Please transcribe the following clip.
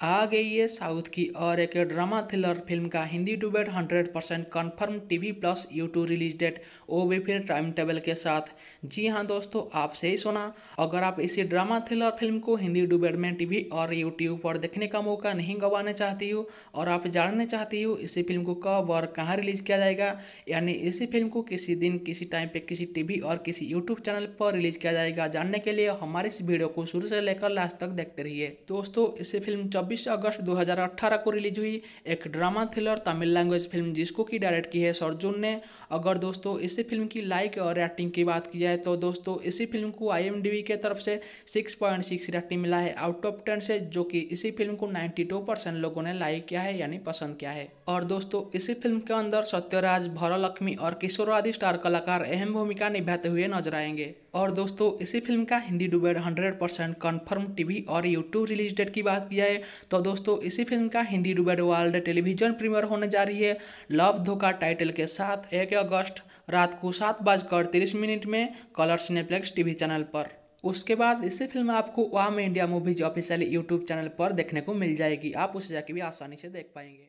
आ गई है साउथ की और एक ड्रामा थ्रिलर फ़िल्म का Hindi dubbed hundred percent confirm TV plus YouTube release date, वो भी फिर टाइम टेबल के साथ। जी हाँ दोस्तों आप सही सुना। अगर आप इसी ड्रामा थ्रिलर फ़िल्म को हिंदी डुबेट में टीवी और यूट्यूब पर देखने का मौका नहीं गंवाने चाहती हो और आप जानना चाहती हो इसी फ़िल्म को कब और कहाँ रिलीज़ किया जाएगा, यानी इसी फ़िल्म को किसी दिन, किसी टाइम पे किसी टीवी और किसी यूट्यूब चैनल पर रिलीज़ किया जाएगा, जानने के लिए हमारे इस वीडियो को शुरू से लेकर लास्ट तक देखते रहिए। दोस्तों, इसी फ़िल्म 24 अगस्त 2018 को रिलीज़ हुई एक drama thriller Tamil language film जिसको की डायरेक्ट की है सरजुन ने। अगर दोस्तों इसी फ़िल्म की लाइक और रेटिंग की बात की जाए तो दोस्तों इसी फ़िल्म को आई के तरफ़ से 6.6 रेटिंग मिला है। आउट ऑफ़ टेन से जो कि इसी फ़िल्म को 92 परसेंट लोगों ने लाइक किया है यानी पसंद किया है। और दोस्तों इसी फ़िल्म के अंदर सत्यराज भरलक्ष्मी और किशोर आदि स्टार कलाकार अहम भूमिका निभाते हुए नज़र आएँगे। और दोस्तों, इसी फ़िल्म का Hindi dubbed 100 percent confirm TV और यूट्यूब रिलीज़ डेट की बात की जाए तो दोस्तों, इसी फ़िल्म का Hindi dubbed world television premiere होने जा रही है। लव धोखा टाइटल के साथ एक अगस्त, रात को सात बजकर तिरस मिनट में कलर सिनेप्लेक्स टीवी चैनल पर। उसके बाद इसी फ़िल्म आपको वाम India Movies official YouTube channel पर देखने को मिल जाएगी। आप उसे जाके भी आसानी से देख पाएँगे।